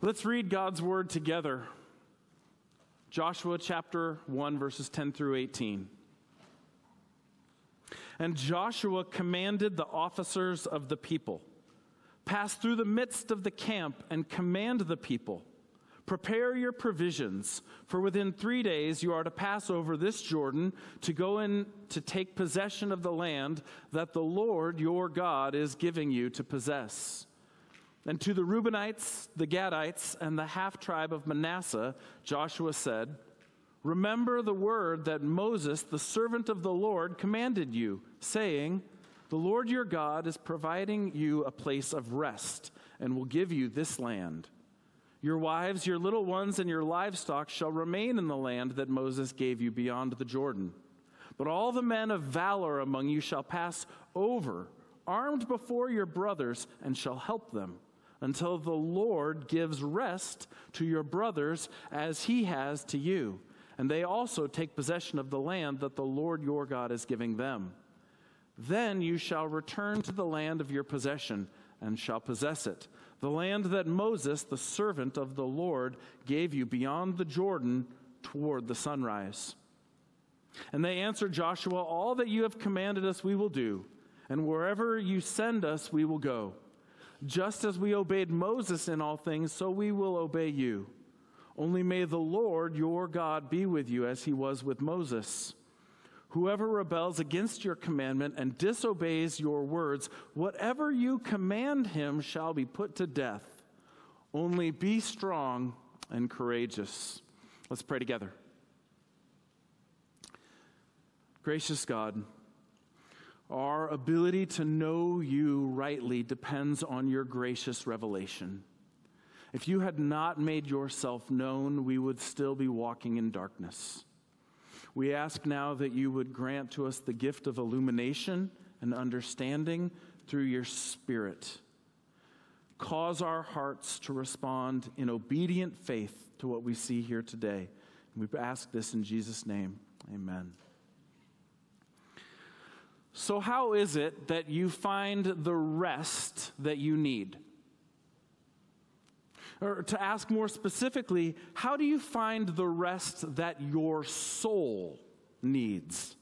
Let's read God's word together. Joshua chapter 1, verses 10 through 18. And Joshua commanded the officers of the people Pass through the midst of the camp and command the people Prepare your provisions, for within three days you are to pass over this Jordan to go in to take possession of the land that the Lord your God is giving you to possess. And to the Reubenites, the Gadites, and the half tribe of Manasseh, Joshua said, Remember the word that Moses, the servant of the Lord, commanded you, saying, The Lord your God is providing you a place of rest and will give you this land. Your wives, your little ones, and your livestock shall remain in the land that Moses gave you beyond the Jordan. But all the men of valor among you shall pass over, armed before your brothers, and shall help them, until the Lord gives rest to your brothers as he has to you. And they also take possession of the land that the Lord your God is giving them. Then you shall return to the land of your possession and shall possess it the land that Moses, the servant of the Lord, gave you beyond the Jordan toward the sunrise. And they answered Joshua, All that you have commanded us, we will do, and wherever you send us, we will go. Just as we obeyed Moses in all things, so we will obey you. Only may the Lord your God be with you as he was with Moses. Whoever rebels against your commandment and disobeys your words, whatever you command him shall be put to death. Only be strong and courageous. Let's pray together. Gracious God, our ability to know you rightly depends on your gracious revelation. If you had not made yourself known, we would still be walking in darkness. We ask now that you would grant to us the gift of illumination and understanding through your Spirit. Cause our hearts to respond in obedient faith to what we see here today. We ask this in Jesus' name. Amen. So, how is it that you find the rest that you need? Or to ask more specifically, how do you find the rest that your soul needs?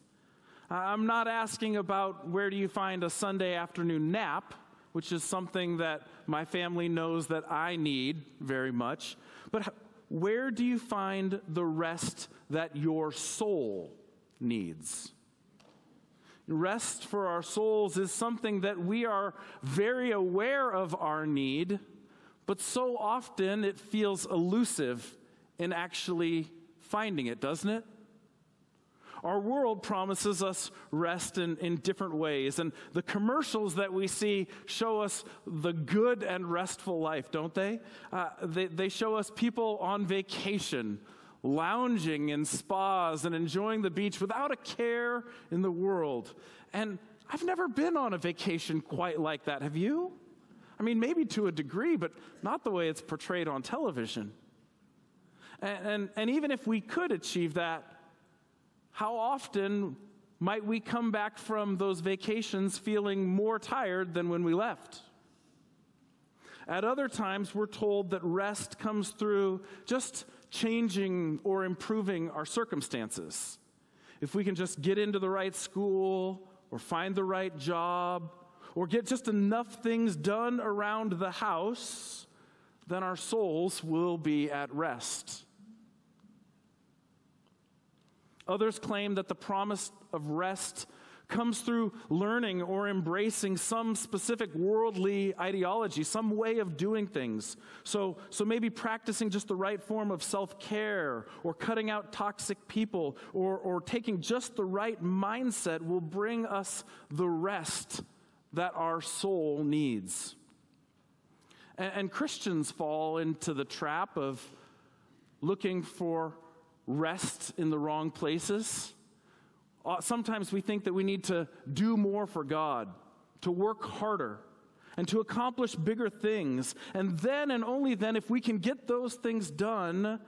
I'm not asking about where do you find a Sunday afternoon nap, which is something that my family knows that I need very much, but where do you find the rest that your soul needs? Rest for our souls is something that we are very aware of our need but so often it feels elusive in actually finding it, doesn't it? Our world promises us rest in, in different ways, and the commercials that we see show us the good and restful life, don't they? Uh, they, they show us people on vacation, lounging in spas and enjoying the beach without a care in the world. And I've never been on a vacation quite like that. Have you? I mean, maybe to a degree, but not the way it's portrayed on television. And, and, and, even if we could achieve that, how often might we come back from those vacations feeling more tired than when we left? At other times, we're told that rest comes through just changing or improving our circumstances. If we can just get into the right school or find the right job or get just enough things done around the house, then our souls will be at rest. Others claim that the promise of rest comes through learning or embracing some specific worldly ideology, some way of doing things. So, so maybe practicing just the right form of self care, or cutting out toxic people, or, or taking just the right mindset will bring us the rest that our soul needs. And, and Christians fall into the trap of looking for rest in the wrong places. Uh, sometimes we think that we need to do more for God, to work harder, and to accomplish bigger things. And then and only then, if we can get those things done,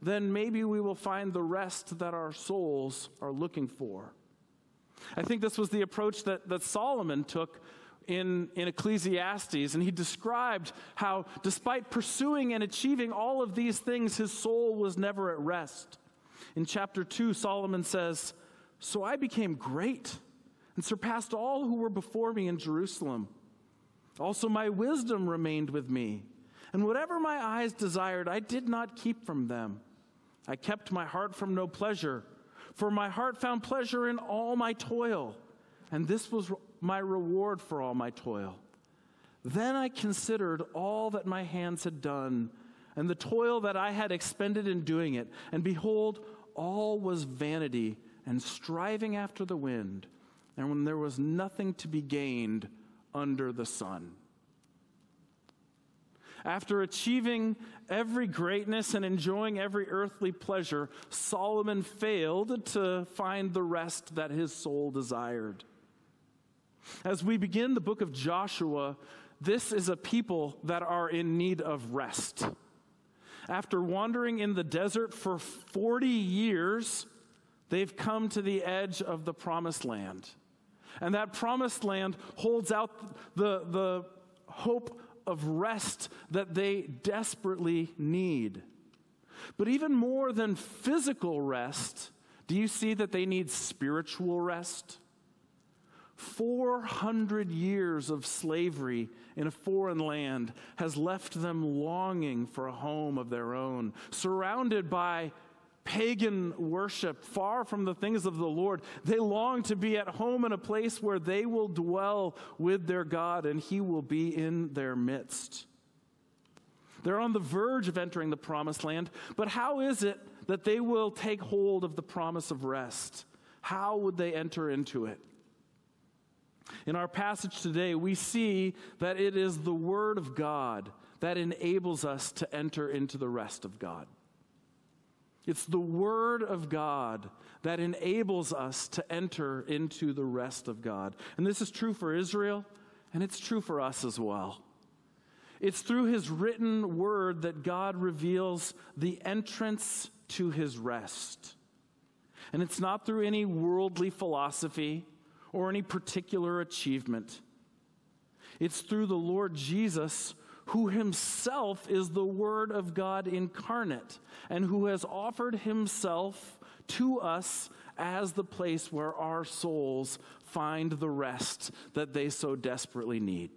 then maybe we will find the rest that our souls are looking for. I think this was the approach that, that Solomon took in, in Ecclesiastes, and he described how, despite pursuing and achieving all of these things, his soul was never at rest. In chapter 2, Solomon says, So I became great and surpassed all who were before me in Jerusalem. Also, my wisdom remained with me, and whatever my eyes desired, I did not keep from them. I kept my heart from no pleasure, for my heart found pleasure in all my toil, and this was my reward for all my toil. Then I considered all that my hands had done, and the toil that I had expended in doing it, and behold, all was vanity and striving after the wind, and when there was nothing to be gained under the sun. After achieving every greatness and enjoying every earthly pleasure, Solomon failed to find the rest that his soul desired. As we begin the book of Joshua, this is a people that are in need of rest. After wandering in the desert for 40 years, they've come to the edge of the promised land. And that promised land holds out the, the hope of rest that they desperately need. But even more than physical rest, do you see that they need spiritual rest? 400 years of slavery in a foreign land has left them longing for a home of their own, surrounded by pagan worship, far from the things of the Lord. They long to be at home in a place where they will dwell with their God and He will be in their midst. They're on the verge of entering the promised land, but how is it that they will take hold of the promise of rest? How would they enter into it? In our passage today, we see that it is the Word of God that enables us to enter into the rest of God. It's the Word of God that enables us to enter into the rest of God. And this is true for Israel, and it's true for us as well. It's through His written Word that God reveals the entrance to His rest. And it's not through any worldly philosophy or any particular achievement. It's through the Lord Jesus who himself is the Word of God incarnate, and who has offered himself to us as the place where our souls find the rest that they so desperately need.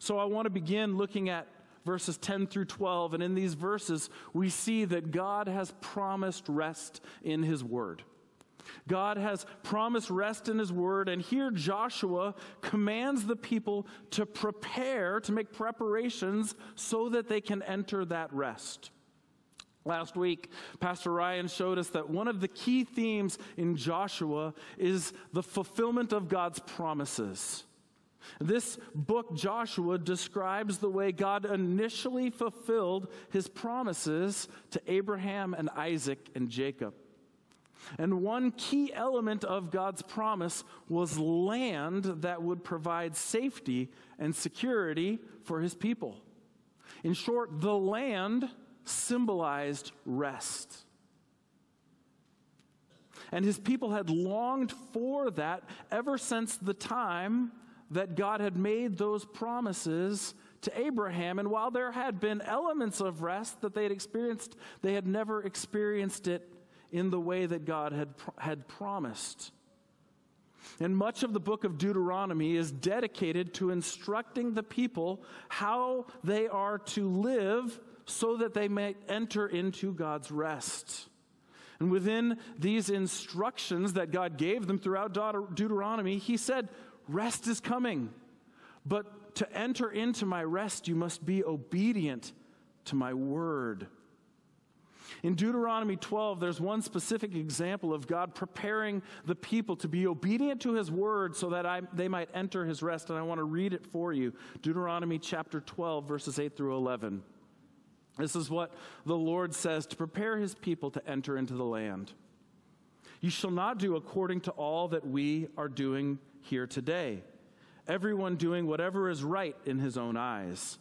So I want to begin looking at verses 10 through 12, and in these verses, we see that God has promised rest in his Word. God has promised rest in his word, and here Joshua commands the people to prepare, to make preparations so that they can enter that rest. Last week, Pastor Ryan showed us that one of the key themes in Joshua is the fulfillment of God's promises. This book, Joshua, describes the way God initially fulfilled his promises to Abraham and Isaac and Jacob. And one key element of God's promise was land that would provide safety and security for his people. In short, the land symbolized rest. And his people had longed for that ever since the time that God had made those promises to Abraham. And while there had been elements of rest that they had experienced, they had never experienced it in the way that God had, had promised. And much of the book of Deuteronomy is dedicated to instructing the people how they are to live so that they may enter into God's rest. And within these instructions that God gave them throughout Deuteronomy, He said, Rest is coming. But to enter into my rest, you must be obedient to my word. In Deuteronomy 12, there's one specific example of God preparing the people to be obedient to his word so that I, they might enter his rest. And I want to read it for you Deuteronomy chapter 12, verses 8 through 11. This is what the Lord says to prepare his people to enter into the land. You shall not do according to all that we are doing here today, everyone doing whatever is right in his own eyes.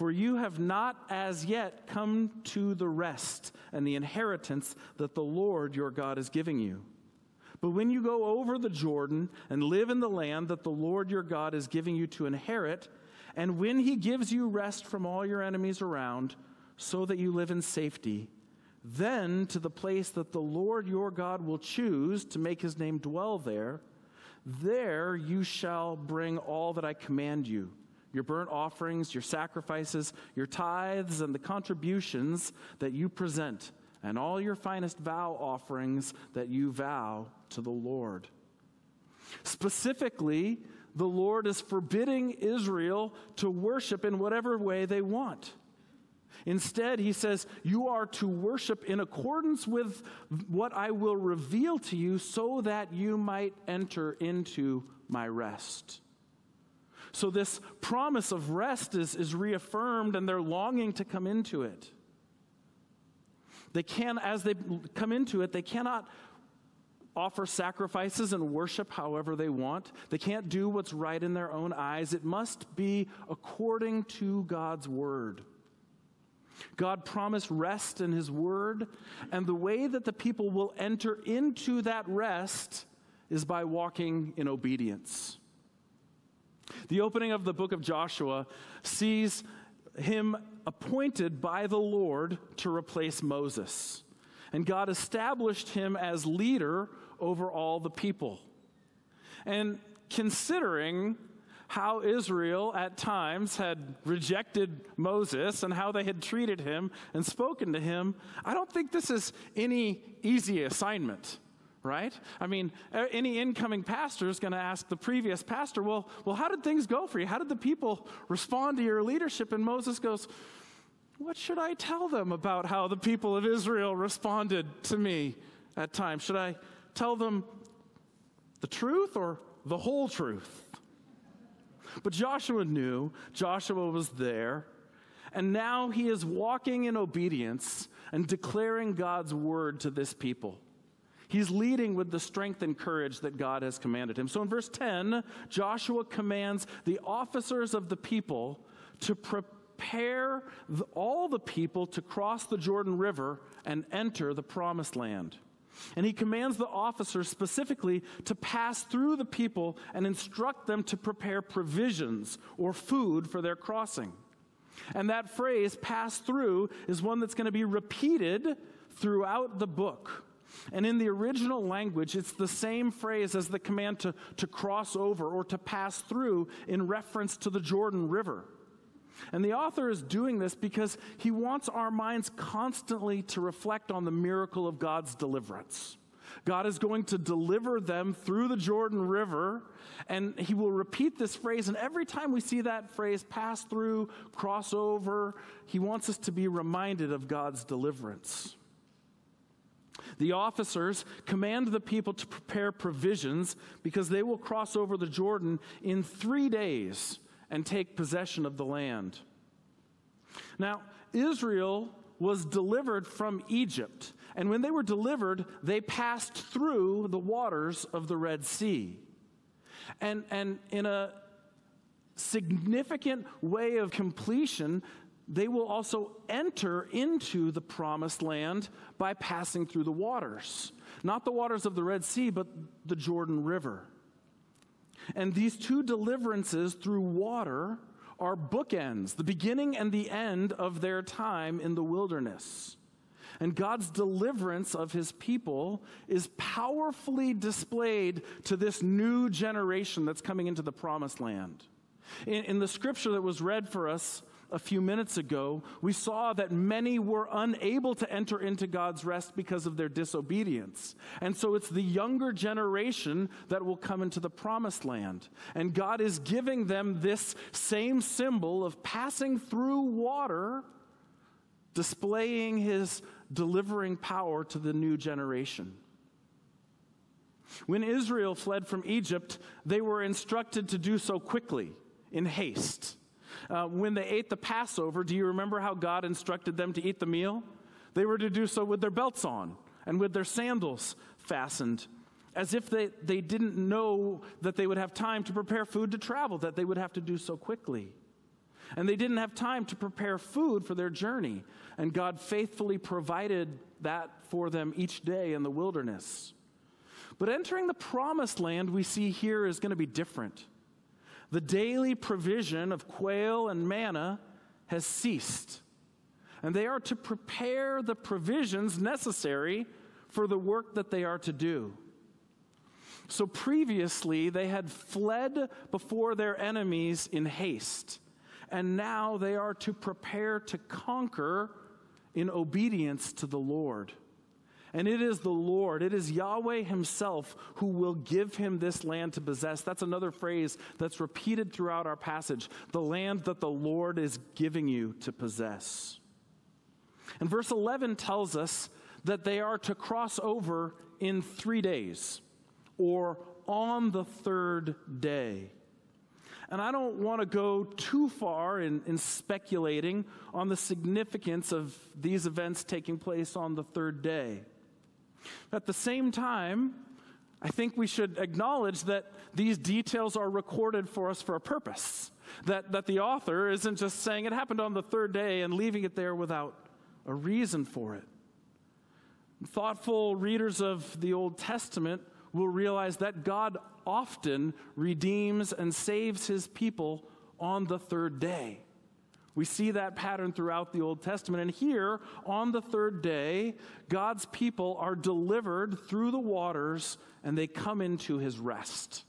For you have not as yet come to the rest and the inheritance that the Lord your God is giving you. But when you go over the Jordan and live in the land that the Lord your God is giving you to inherit, and when he gives you rest from all your enemies around, so that you live in safety, then to the place that the Lord your God will choose to make his name dwell there, there you shall bring all that I command you your burnt offerings, your sacrifices, your tithes, and the contributions that you present, and all your finest vow offerings that you vow to the Lord. Specifically, the Lord is forbidding Israel to worship in whatever way they want. Instead, he says, You are to worship in accordance with what I will reveal to you so that you might enter into my rest. So, this promise of rest is, is reaffirmed, and they're longing to come into it. They can, as they come into it, they cannot offer sacrifices and worship however they want. They can't do what's right in their own eyes. It must be according to God's word. God promised rest in His Word, and the way that the people will enter into that rest is by walking in obedience. The opening of the book of Joshua sees him appointed by the Lord to replace Moses. And God established him as leader over all the people. And considering how Israel at times had rejected Moses and how they had treated him and spoken to him, I don't think this is any easy assignment right? I mean, any incoming pastor is going to ask the previous pastor, well, well, how did things go for you? How did the people respond to your leadership? And Moses goes, what should I tell them about how the people of Israel responded to me at times? Should I tell them the truth or the whole truth? But Joshua knew, Joshua was there, and now he is walking in obedience and declaring God's word to this people. He's leading with the strength and courage that God has commanded him. So in verse 10, Joshua commands the officers of the people to prepare all the people to cross the Jordan River and enter the promised land. And he commands the officers specifically to pass through the people and instruct them to prepare provisions or food for their crossing. And that phrase, pass through, is one that's going to be repeated throughout the book. And in the original language, it's the same phrase as the command to, to cross over or to pass through in reference to the Jordan River. And the author is doing this because he wants our minds constantly to reflect on the miracle of God's deliverance. God is going to deliver them through the Jordan River, and he will repeat this phrase. And every time we see that phrase pass through, cross over, he wants us to be reminded of God's deliverance. The officers command the people to prepare provisions because they will cross over the Jordan in three days and take possession of the land. Now, Israel was delivered from Egypt, and when they were delivered, they passed through the waters of the Red Sea. And, and in a significant way of completion, they will also enter into the promised land by passing through the waters. Not the waters of the Red Sea, but the Jordan River. And these two deliverances through water are bookends, the beginning and the end of their time in the wilderness. And God's deliverance of his people is powerfully displayed to this new generation that's coming into the promised land. In, in the scripture that was read for us a few minutes ago, we saw that many were unable to enter into God's rest because of their disobedience. And so it's the younger generation that will come into the promised land. And God is giving them this same symbol of passing through water, displaying his delivering power to the new generation. When Israel fled from Egypt, they were instructed to do so quickly, in haste. Uh, when they ate the Passover, do you remember how God instructed them to eat the meal? They were to do so with their belts on and with their sandals fastened, as if they, they didn't know that they would have time to prepare food to travel, that they would have to do so quickly. And they didn't have time to prepare food for their journey, and God faithfully provided that for them each day in the wilderness. But entering the promised land we see here is going to be different. The daily provision of quail and manna has ceased, and they are to prepare the provisions necessary for the work that they are to do. So previously, they had fled before their enemies in haste, and now they are to prepare to conquer in obedience to the Lord. And it is the Lord, it is Yahweh Himself who will give him this land to possess. That's another phrase that's repeated throughout our passage the land that the Lord is giving you to possess. And verse 11 tells us that they are to cross over in three days or on the third day. And I don't want to go too far in, in, speculating on the significance of these events taking place on the third day. At the same time, I think we should acknowledge that these details are recorded for us for a purpose. That, that the author isn't just saying it happened on the third day and leaving it there without a reason for it. Thoughtful readers of the Old Testament will realize that God often redeems and saves his people on the third day. We see that pattern throughout the Old Testament. And here, on the third day, God's people are delivered through the waters and they come into his rest.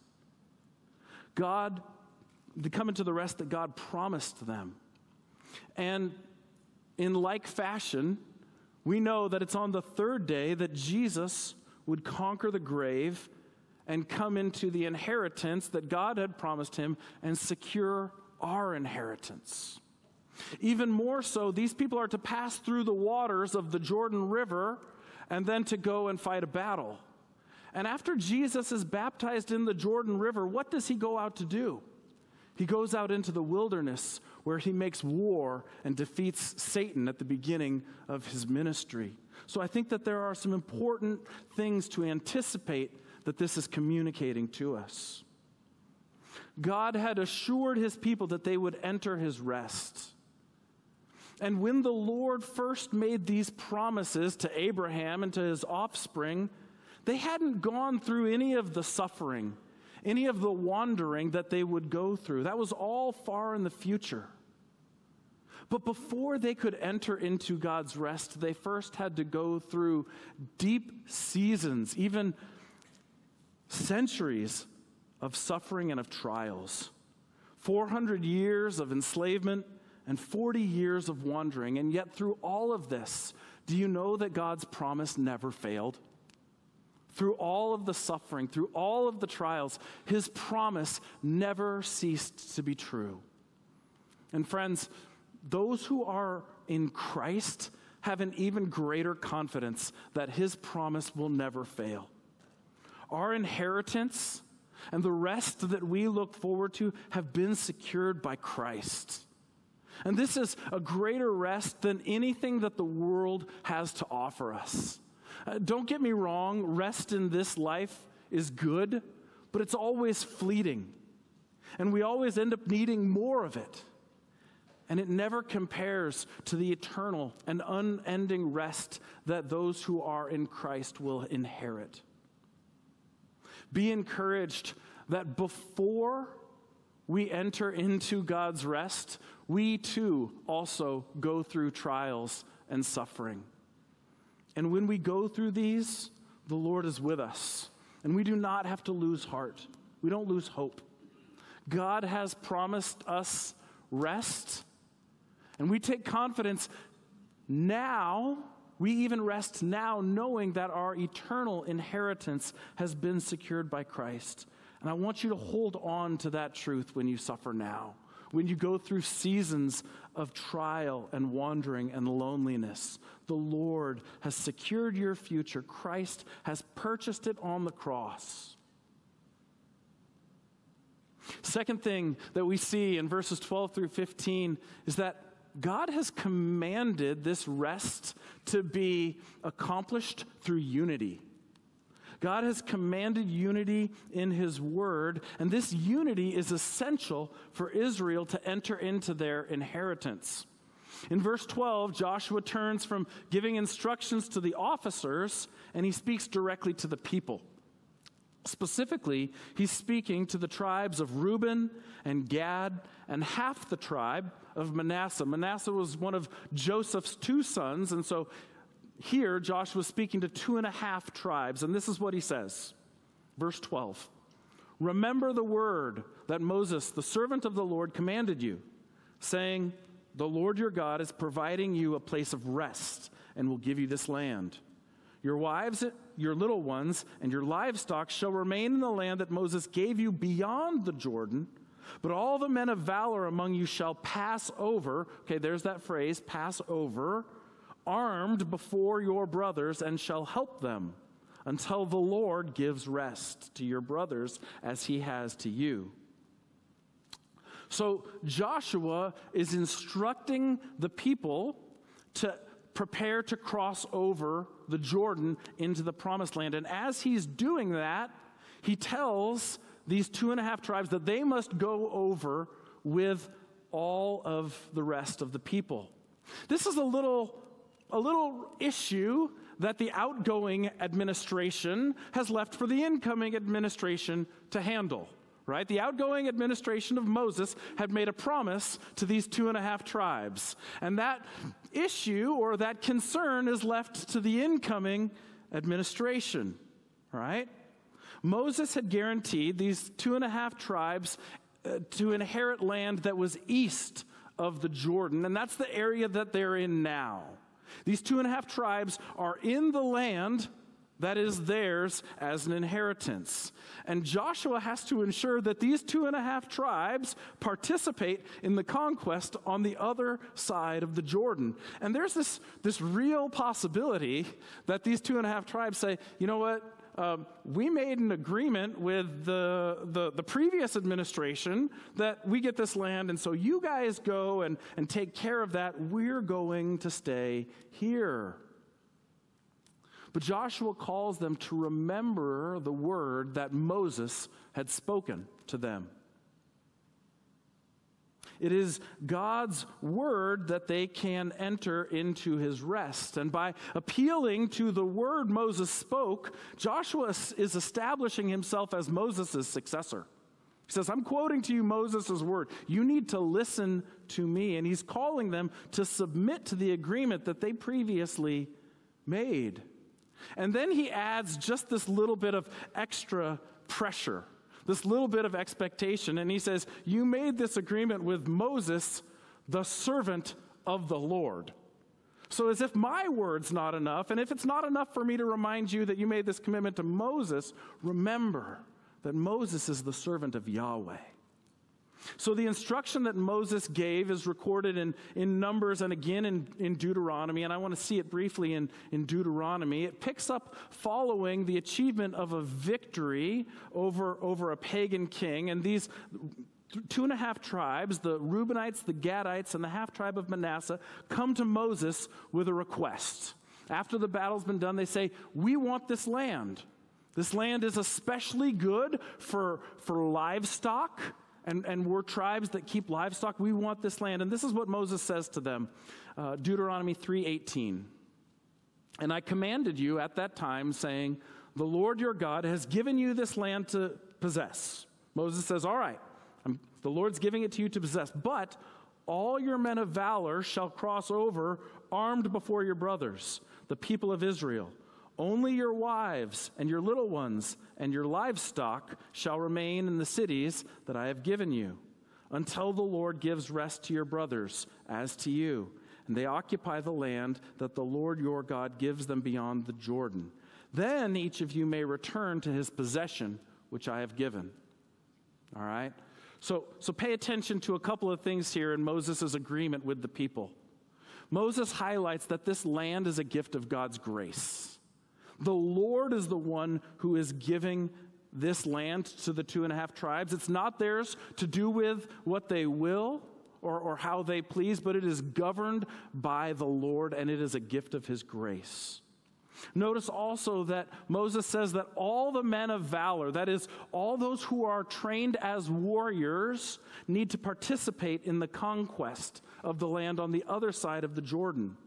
God, they come into the rest that God promised them. And in like fashion, we know that it's on the third day that Jesus would conquer the grave and come into the inheritance that God had promised him and secure our inheritance. Even more so, these people are to pass through the waters of the Jordan River and then to go and fight a battle. And after Jesus is baptized in the Jordan River, what does he go out to do? He goes out into the wilderness where he makes war and defeats Satan at the beginning of his ministry. So I think that there are some important things to anticipate that this is communicating to us. God had assured his people that they would enter his rest. And when the Lord first made these promises to Abraham and to his offspring, they hadn't gone through any of the suffering, any of the wandering that they would go through. That was all far in the future. But before they could enter into God's rest, they first had to go through deep seasons, even centuries of suffering and of trials. 400 years of enslavement and 40 years of wandering. And yet, through all of this, do you know that God's promise never failed? Through all of the suffering, through all of the trials, his promise never ceased to be true. And, friends, those who are in Christ have an even greater confidence that his promise will never fail. Our inheritance and the rest that we look forward to have been secured by Christ. And this is a greater rest than anything that the world has to offer us. Uh, don't get me wrong, rest in this life is good, but it's always fleeting. And we always end up needing more of it. And it never compares to the eternal and unending rest that those who are in Christ will inherit. Be encouraged that before we enter into God's rest, we too also go through trials and suffering. And when we go through these, the Lord is with us. And we do not have to lose heart. We don't lose hope. God has promised us rest, and we take confidence now. We even rest now knowing that our eternal inheritance has been secured by Christ. And I want you to hold on to that truth when you suffer now when you go through seasons of trial and wandering and loneliness. The Lord has secured your future. Christ has purchased it on the cross. Second thing that we see in verses 12 through 15 is that God has commanded this rest to be accomplished through unity. God has commanded unity in His Word, and this unity is essential for Israel to enter into their inheritance. In verse 12, Joshua turns from giving instructions to the officers and he speaks directly to the people. Specifically, he's speaking to the tribes of Reuben and Gad and half the tribe of Manasseh. Manasseh was one of Joseph's two sons, and so here Joshua was speaking to two and a half tribes, and this is what he says. Verse 12 Remember the word that Moses, the servant of the Lord, commanded you, saying, The Lord your God is providing you a place of rest and will give you this land. Your wives, your little ones, and your livestock shall remain in the land that Moses gave you beyond the Jordan. But all the men of valor among you shall pass over. Okay, there's that phrase, pass over, armed before your brothers, and shall help them until the Lord gives rest to your brothers as he has to you. So Joshua is instructing the people to prepare to cross over the Jordan into the promised land. And as he's doing that, he tells these two and a half tribes that they must go over with all of the rest of the people. This is a little, a little issue that the outgoing administration has left for the incoming administration to handle right? The outgoing administration of Moses had made a promise to these two and a half tribes. And that issue or that concern is left to the incoming administration, right? Moses had guaranteed these two and a half tribes uh, to inherit land that was east of the Jordan, and that's the area that they're in now. These two and a half tribes are in the land that is theirs as an inheritance. And Joshua has to ensure that these two and a half tribes participate in the conquest on the other side of the Jordan. And there's this, this real possibility that these two and a half tribes say, you know what? Um, we made an agreement with the, the, the, previous administration that we get this land, and so you guys go and, and take care of that. We're going to stay here. But Joshua calls them to remember the word that Moses had spoken to them. It is God's word that they can enter into his rest. And by appealing to the word Moses spoke, Joshua is establishing himself as Moses' successor. He says, I'm quoting to you Moses' word. You need to listen to me. And he's calling them to submit to the agreement that they previously made. And then he adds just this little bit of extra pressure, this little bit of expectation. And he says, You made this agreement with Moses, the servant of the Lord. So, as if my word's not enough, and if it's not enough for me to remind you that you made this commitment to Moses, remember that Moses is the servant of Yahweh. So the instruction that Moses gave is recorded in, in Numbers and again in, in Deuteronomy, and I want to see it briefly in, in Deuteronomy. It picks up following the achievement of a victory over, over a pagan king, and these two and a half tribes, the Reubenites, the Gadites, and the half tribe of Manasseh, come to Moses with a request. After the battle's been done, they say, We want this land. This land is especially good for, for livestock and, and we're tribes that keep livestock. We want this land. And this is what Moses says to them uh, Deuteronomy 3:18. And I commanded you at that time, saying, The Lord your God has given you this land to possess. Moses says, All right, I'm, the Lord's giving it to you to possess, but all your men of valor shall cross over armed before your brothers, the people of Israel. Only your wives and your little ones and your livestock shall remain in the cities that I have given you, until the Lord gives rest to your brothers as to you, and they occupy the land that the Lord your God gives them beyond the Jordan. Then each of you may return to his possession, which I have given. All right? So, so pay attention to a couple of things here in Moses' agreement with the people. Moses highlights that this land is a gift of God's grace. The Lord is the one who is giving this land to the two and a half tribes. It's not theirs to do with what they will or, or how they please, but it is governed by the Lord and it is a gift of his grace. Notice also that Moses says that all the men of valor, that is, all those who are trained as warriors, need to participate in the conquest of the land on the other side of the Jordan.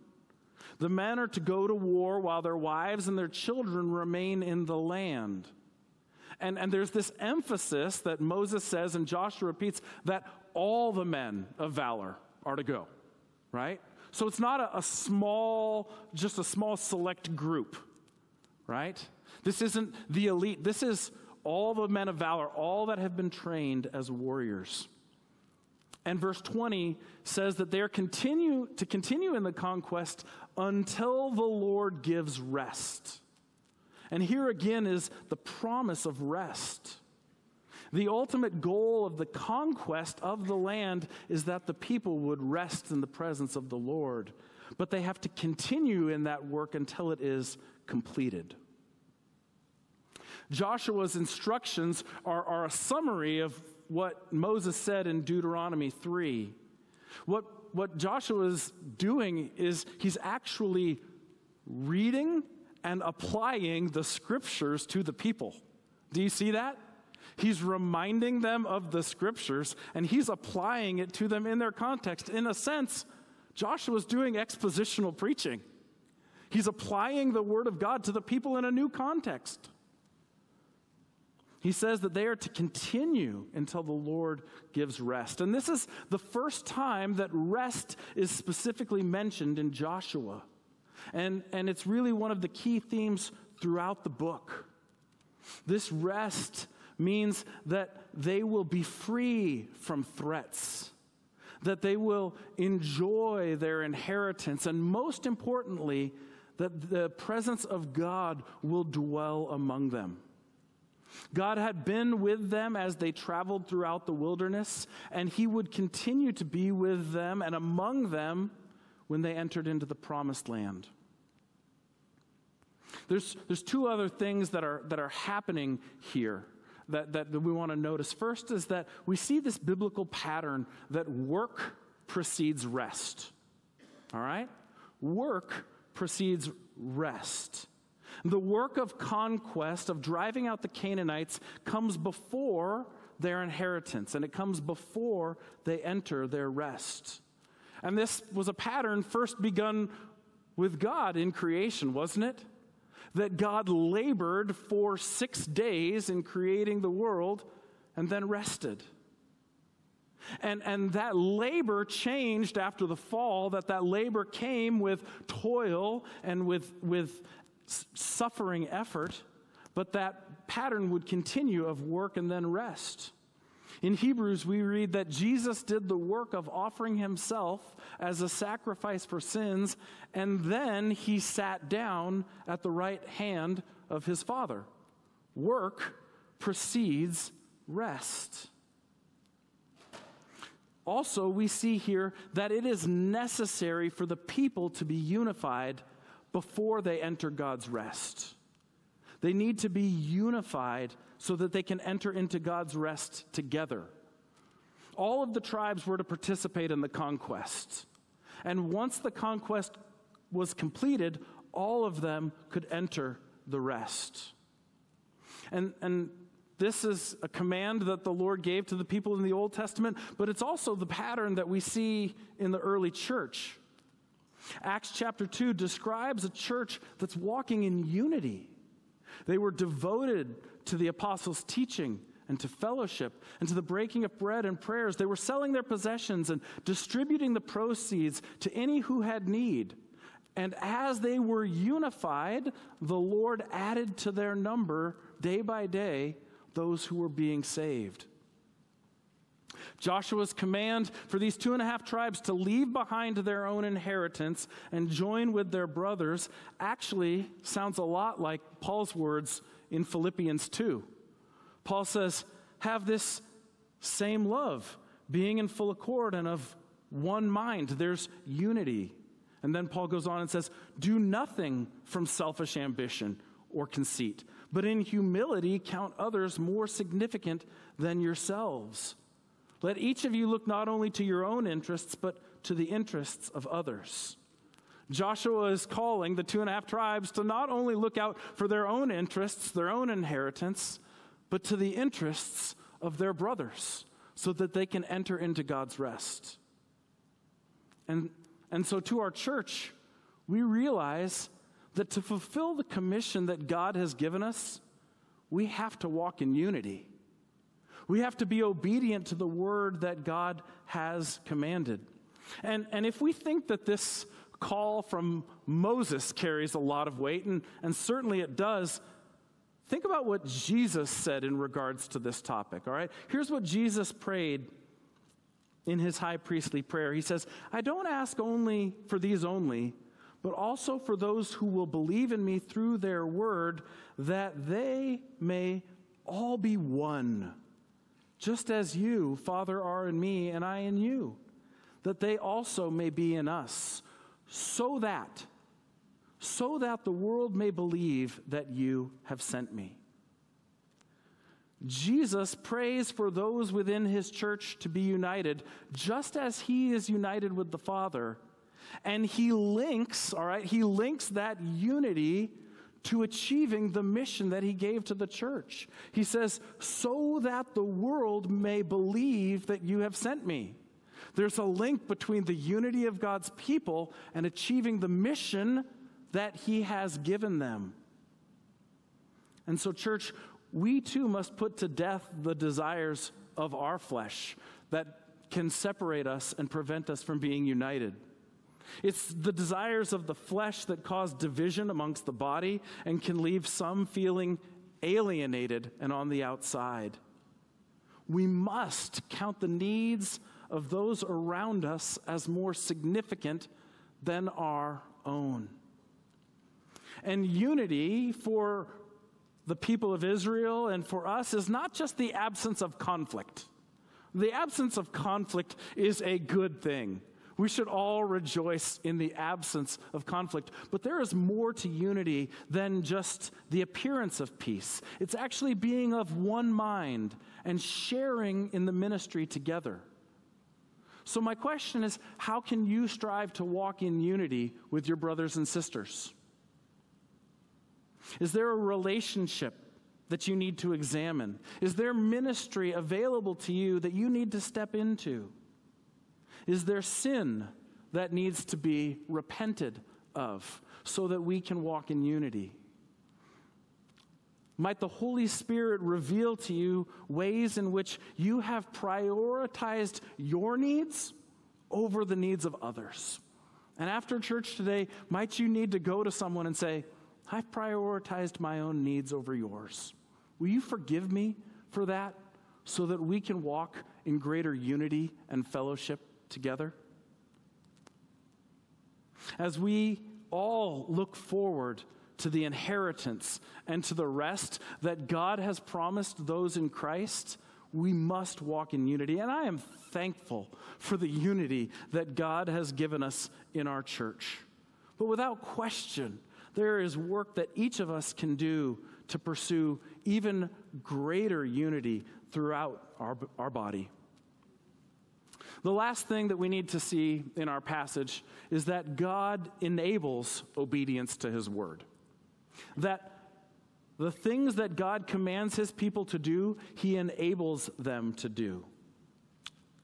The men are to go to war while their wives and their children remain in the land. And, and there's this emphasis that Moses says and Joshua repeats that all the men of valor are to go, right? So it's not a, a small, just a small select group, right? This isn't the elite. This is all the men of valor, all that have been trained as warriors. And verse 20 says that they are continue to continue in the conquest until the Lord gives rest. And here again is the promise of rest. The ultimate goal of the conquest of the land is that the people would rest in the presence of the Lord. But they have to continue in that work until it is completed. Joshua's instructions are, are a summary of what Moses said in Deuteronomy 3. What, what Joshua is doing is he's actually reading and applying the scriptures to the people. Do you see that? He's reminding them of the scriptures and he's applying it to them in their context. In a sense, Joshua's doing expositional preaching. He's applying the word of God to the people in a new context. He says that they are to continue until the Lord gives rest. And this is the first time that rest is specifically mentioned in Joshua. And, and it's really one of the key themes throughout the book. This rest means that they will be free from threats, that they will enjoy their inheritance, and most importantly, that the presence of God will dwell among them. God had been with them as they traveled throughout the wilderness, and He would continue to be with them and among them when they entered into the promised land. There's, there's two other things that are, that are happening here that, that, that we want to notice. First is that we see this biblical pattern that work precedes rest. All right? Work precedes rest. The work of conquest, of driving out the Canaanites, comes before their inheritance, and it comes before they enter their rest. And this was a pattern first begun with God in creation, wasn't it? That God labored for six days in creating the world and then rested. And, and that labor changed after the fall, that that labor came with toil and with, with suffering effort, but that pattern would continue of work and then rest. In Hebrews, we read that Jesus did the work of offering himself as a sacrifice for sins, and then he sat down at the right hand of his Father. Work precedes rest. Also, we see here that it is necessary for the people to be unified before they enter God's rest. They need to be unified so that they can enter into God's rest together. All of the tribes were to participate in the conquest. And once the conquest was completed, all of them could enter the rest. And, and this is a command that the Lord gave to the people in the Old Testament, but it's also the pattern that we see in the early church. Acts chapter 2 describes a church that's walking in unity. They were devoted to the apostles' teaching and to fellowship and to the breaking of bread and prayers. They were selling their possessions and distributing the proceeds to any who had need. And as they were unified, the Lord added to their number day by day those who were being saved. Joshua's command for these two and a half tribes to leave behind their own inheritance and join with their brothers actually sounds a lot like Paul's words in Philippians 2. Paul says, Have this same love, being in full accord and of one mind. There's unity. And then Paul goes on and says, Do nothing from selfish ambition or conceit, but in humility count others more significant than yourselves. Let each of you look not only to your own interests, but to the interests of others. Joshua is calling the two and a half tribes to not only look out for their own interests, their own inheritance, but to the interests of their brothers so that they can enter into God's rest. And, and so, to our church, we realize that to fulfill the commission that God has given us, we have to walk in unity. We have to be obedient to the word that God has commanded. And, and if we think that this call from Moses carries a lot of weight, and, and certainly it does, think about what Jesus said in regards to this topic, all right? Here's what Jesus prayed in his high priestly prayer. He says, I don't ask only for these only, but also for those who will believe in me through their word, that they may all be one, just as you, Father, are in me and I in you, that they also may be in us, so that, so that the world may believe that you have sent me. Jesus prays for those within his church to be united, just as he is united with the Father. And he links, all right, he links that unity to achieving the mission that he gave to the church. He says, so that the world may believe that you have sent me. There's a link between the unity of God's people and achieving the mission that he has given them. And so, church, we too must put to death the desires of our flesh that can separate us and prevent us from being united. It's the desires of the flesh that cause division amongst the body and can leave some feeling alienated and on the outside. We must count the needs of those around us as more significant than our own. And unity for the people of Israel and for us is not just the absence of conflict. The absence of conflict is a good thing. We should all rejoice in the absence of conflict. But there is more to unity than just the appearance of peace. It's actually being of one mind and sharing in the ministry together. So, my question is how can you strive to walk in unity with your brothers and sisters? Is there a relationship that you need to examine? Is there ministry available to you that you need to step into? Is there sin that needs to be repented of so that we can walk in unity? Might the Holy Spirit reveal to you ways in which you have prioritized your needs over the needs of others? And after church today, might you need to go to someone and say, I've prioritized my own needs over yours. Will you forgive me for that so that we can walk in greater unity and fellowship together? As we all look forward to the inheritance and to the rest that God has promised those in Christ, we must walk in unity. And I am thankful for the unity that God has given us in our church. But without question, there is work that each of us can do to pursue even greater unity throughout our, our body. The last thing that we need to see in our passage is that God enables obedience to his word. That the things that God commands his people to do, he enables them to do.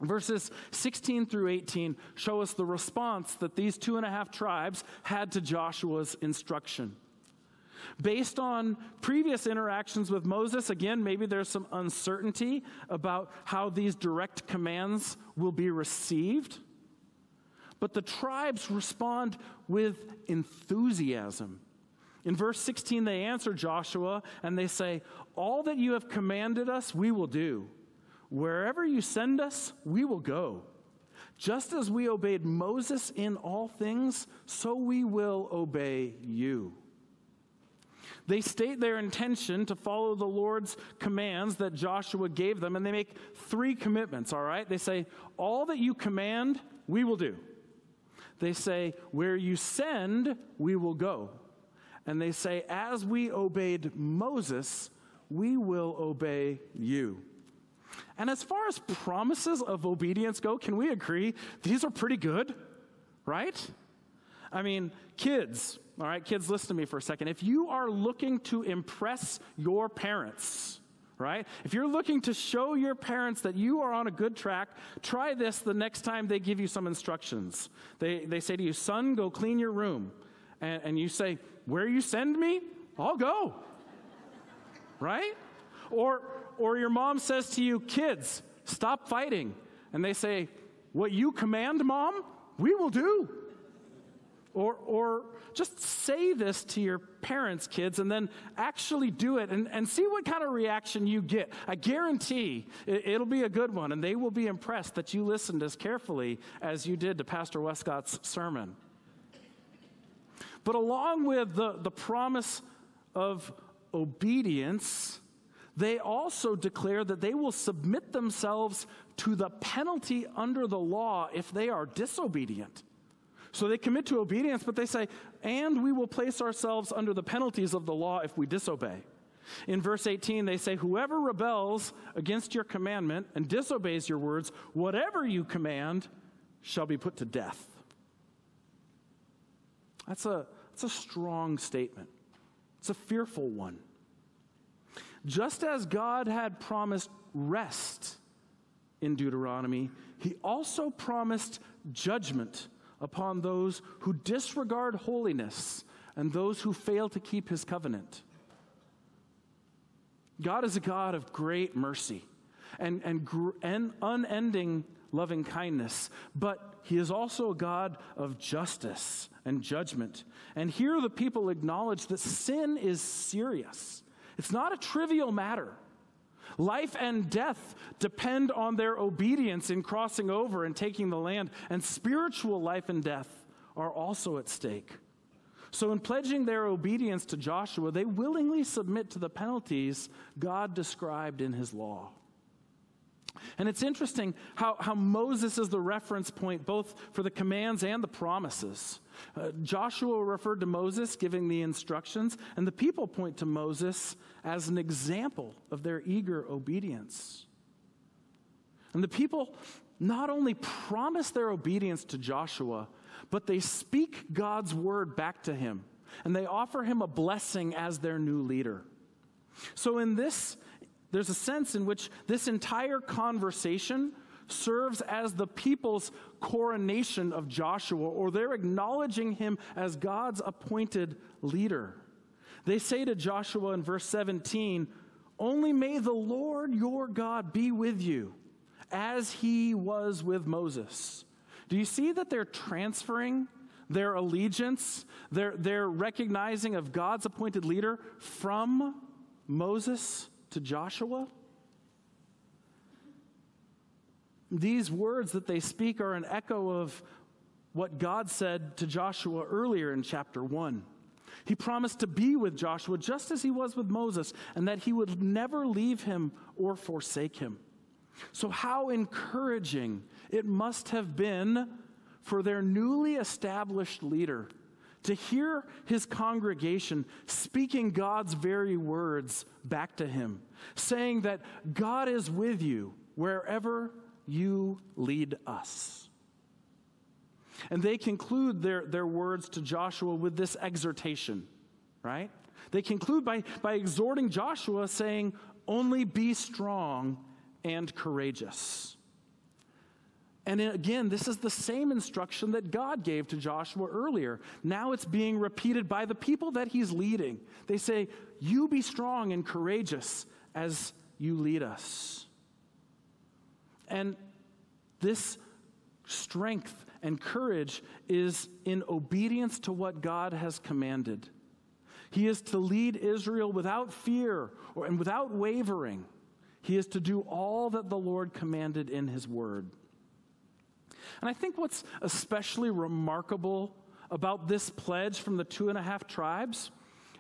Verses 16 through 18 show us the response that these two and a half tribes had to Joshua's instruction. Based on previous interactions with Moses, again, maybe there's some uncertainty about how these direct commands will be received. But the tribes respond with enthusiasm. In verse 16, they answer Joshua and they say, All that you have commanded us, we will do. Wherever you send us, we will go. Just as we obeyed Moses in all things, so we will obey you. They state their intention to follow the Lord's commands that Joshua gave them, and they make three commitments, all right? They say, All that you command, we will do. They say, Where you send, we will go. And they say, As we obeyed Moses, we will obey you. And as far as promises of obedience go, can we agree these are pretty good, right? I mean, kids, all right, kids, listen to me for a second. If you are looking to impress your parents, right? If you're looking to show your parents that you are on a good track, try this the next time they give you some instructions. They, they say to you, son, go clean your room. And, and you say, where you send me, I'll go. right? Or, or your mom says to you, kids, stop fighting. And they say, What you command, mom, we will do. Or, or just say this to your parents, kids, and then actually do it and, and see what kind of reaction you get. I guarantee it, it'll be a good one, and they will be impressed that you listened as carefully as you did to Pastor Wescott's sermon. But along with the, the promise of obedience, they also declare that they will submit themselves to the penalty under the law if they are disobedient. So they commit to obedience, but they say, and we will place ourselves under the penalties of the law if we disobey. In verse 18, they say, Whoever rebels against your commandment and disobeys your words, whatever you command shall be put to death. That's a, that's a strong statement, it's a fearful one. Just as God had promised rest in Deuteronomy, he also promised judgment upon those who disregard holiness and those who fail to keep his covenant. God is a God of great mercy and, and, and unending loving kindness, but he is also a God of justice and judgment. And here the people acknowledge that sin is serious, it's not a trivial matter. Life and death depend on their obedience in crossing over and taking the land, and spiritual life and death are also at stake. So, in pledging their obedience to Joshua, they willingly submit to the penalties God described in his law. And it's interesting how, how Moses is the reference point both for the commands and the promises. Uh, Joshua referred to Moses giving the instructions, and the people point to Moses as an example of their eager obedience. And the people not only promise their obedience to Joshua, but they speak God's word back to him, and they offer him a blessing as their new leader. So, in this, there's a sense in which this entire conversation serves as the people's coronation of Joshua, or they're acknowledging him as God's appointed leader. They say to Joshua in verse 17, Only may the Lord your God be with you, as he was with Moses. Do you see that they're transferring their allegiance, their, their recognizing of God's appointed leader from Moses to Joshua? These words that they speak are an echo of what God said to Joshua earlier in chapter 1. He promised to be with Joshua just as he was with Moses, and that he would never leave him or forsake him. So, how encouraging it must have been for their newly established leader to hear his congregation speaking God's very words back to him, saying that God is with you wherever you lead us. And they conclude their, their words to Joshua with this exhortation, right? They conclude by, by exhorting Joshua, saying, Only be strong and courageous. And again, this is the same instruction that God gave to Joshua earlier. Now it's being repeated by the people that he's leading. They say, You be strong and courageous as you lead us. And this strength and courage is in obedience to what God has commanded. He is to lead Israel without fear or, and without wavering. He is to do all that the Lord commanded in His word. And I think what's especially remarkable about this pledge from the two and a half tribes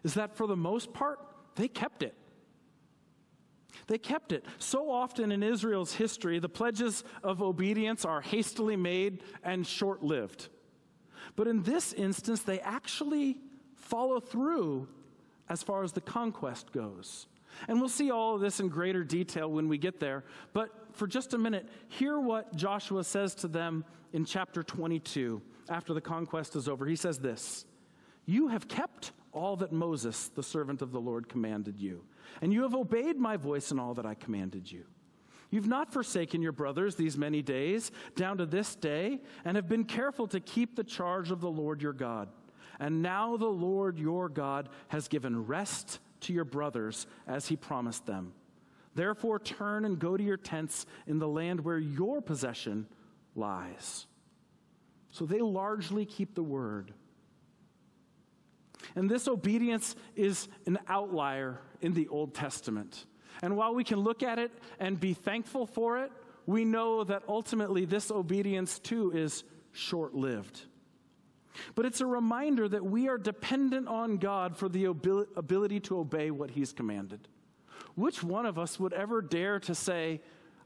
is that for the most part, they kept it. They kept it. So often in Israel's history, the pledges of obedience are hastily made and short lived. But in this instance, they actually follow through as far as the conquest goes. And we'll see all of this in greater detail when we get there. But for just a minute, hear what Joshua says to them in chapter 22 after the conquest is over. He says this You have kept all that Moses, the servant of the Lord, commanded you, and you have obeyed my voice in all that I commanded you. You've not forsaken your brothers these many days, down to this day, and have been careful to keep the charge of the Lord your God. And now the Lord your God has given rest to your brothers as he promised them. Therefore, turn and go to your tents in the land where your possession lies. So they largely keep the word. And this obedience is an outlier in the Old Testament. And while we can look at it and be thankful for it, we know that ultimately this obedience too is short lived. But it's a reminder that we are dependent on God for the ability to obey what He's commanded. Which one of us would ever dare to say,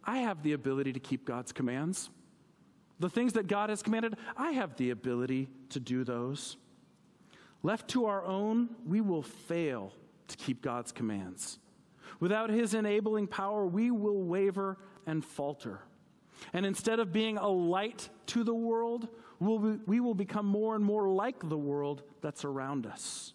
I have the ability to keep God's commands? The things that God has commanded, I have the ability to do those. Left to our own, we will fail to keep God's commands. Without His enabling power, we will waver and falter. And instead of being a light to the world, we'll be, we will become more and more like the world that's around us.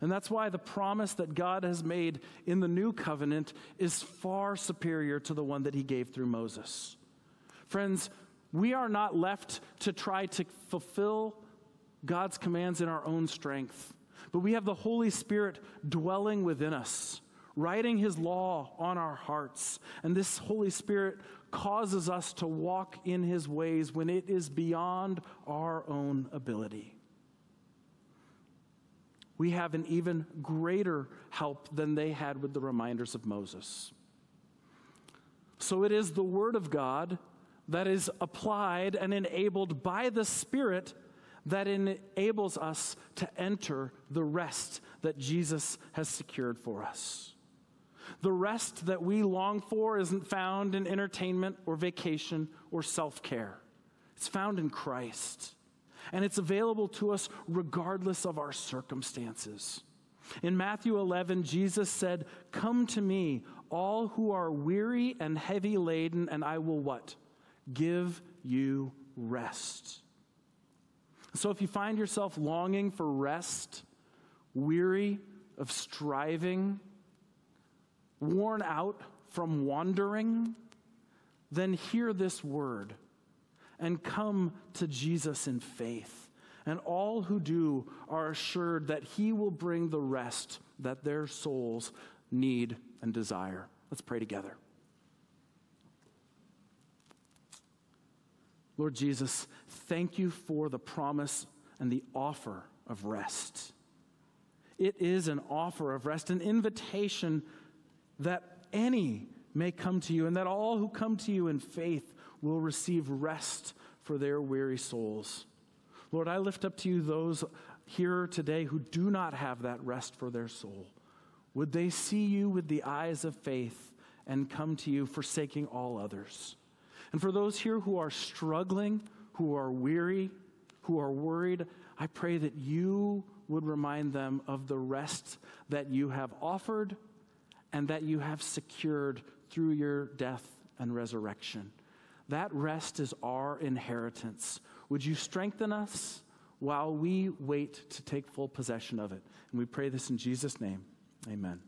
And that's why the promise that God has made in the new covenant is far superior to the one that he gave through Moses. Friends, we are not left to try to fulfill God's commands in our own strength, but we have the Holy Spirit dwelling within us, writing his law on our hearts. And this Holy Spirit causes us to walk in his ways when it is beyond our own ability. We have an even greater help than they had with the reminders of Moses. So it is the Word of God that is applied and enabled by the Spirit that enables us to enter the rest that Jesus has secured for us. The rest that we long for isn't found in entertainment or vacation or self care, it's found in Christ. And it's available to us regardless of our circumstances. In Matthew 11, Jesus said, Come to me, all who are weary and heavy laden, and I will what? Give you rest. So if you find yourself longing for rest, weary of striving, worn out from wandering, then hear this word and come to Jesus in faith. And all who do are assured that he will bring the rest that their souls need and desire. Let's pray together. Lord Jesus, thank you for the promise and the offer of rest. It is an offer of rest, an invitation that any may come to you, and that all who come to you in faith will receive rest for their weary souls. Lord, I lift up to you those here today who do not have that rest for their soul. Would they see you with the eyes of faith and come to you, forsaking all others? And for those here who are struggling, who are weary, who are worried, I pray that you would remind them of the rest that you have offered and that you have secured through your death and resurrection. That rest is our inheritance. Would you strengthen us while we wait to take full possession of it? And we pray this in Jesus' name. Amen.